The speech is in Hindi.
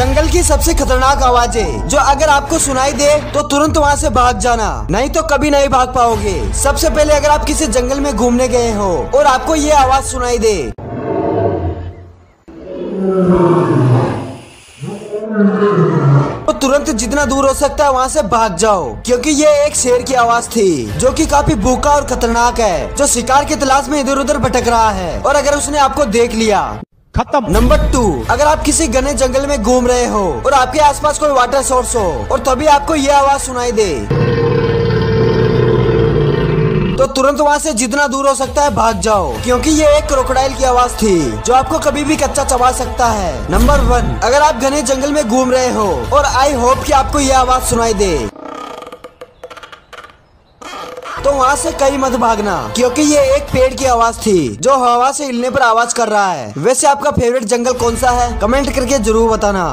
जंगल की सबसे खतरनाक आवाज़ें, जो अगर आपको सुनाई दे तो तुरंत वहाँ से भाग जाना। नहीं तो कभी नहीं भाग पाओगे। सबसे पहले अगर आप किसी जंगल में घूमने गए हो, और आपको ये आवाज़ सुनाई दे। तो तुरंत जितना दूर हो सकता है, वहाँ से भाग जाओ। क्योंकि ये एक शेर की आवाज़ थी, जो कि काफ़ी भूखा और खतरनाक है, जो शिकार की तलाश में इधर उधर भटक रहा है, और अगर उसने आपको देख लिया खत्म। नंबर टू अगर आप किसी घने जंगल में घूम रहे हो और आपके आसपास कोई वाटर सोर्स हो और तभी आपको ये आवाज़ सुनाई दे तो तुरंत वहाँ से जितना दूर हो सकता है भाग जाओ, क्योंकि ये एक क्रोकोडाइल की आवाज़ थी जो आपको कभी भी कच्चा चबा सकता है। नंबर वन अगर आप घने जंगल में घूम रहे हो और आई होप कि आपको ये आवाज़ सुनाई दे। तो वहाँ से कई मत भागना, क्योंकि ये एक पेड़ की आवाज़ थी, जो हवा से हिलने पर आवाज़ कर रहा है। वैसे आपका फेवरेट जंगल कौन सा है? कमेंट करके ज़रूर बताना।